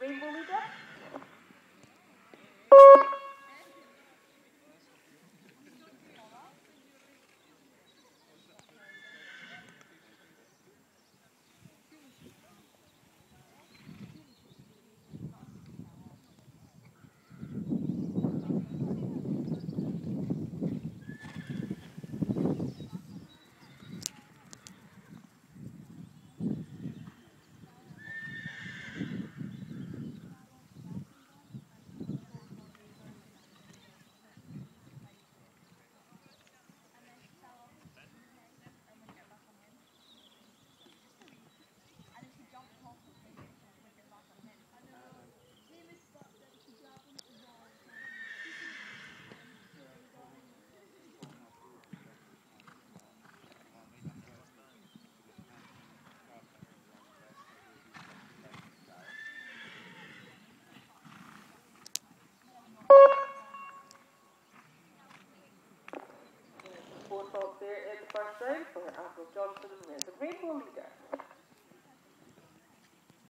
Rainbow Four there first round for Apple Johnson and the Rainbow leader.